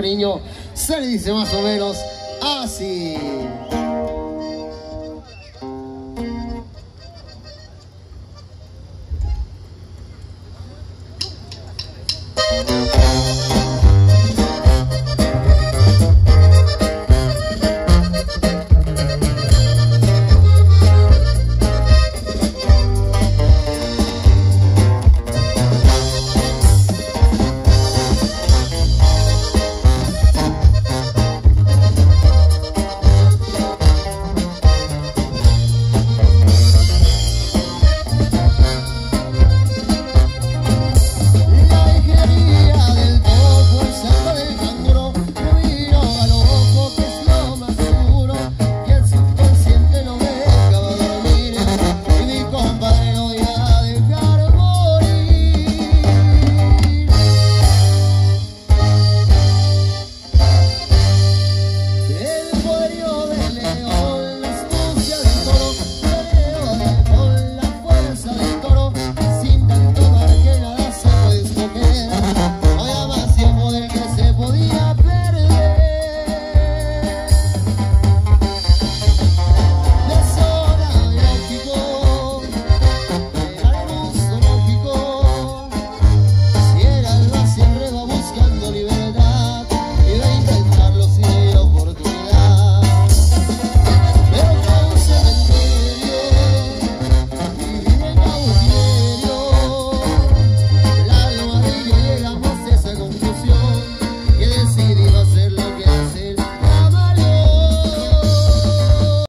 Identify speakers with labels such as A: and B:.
A: niño se le dice más o menos así.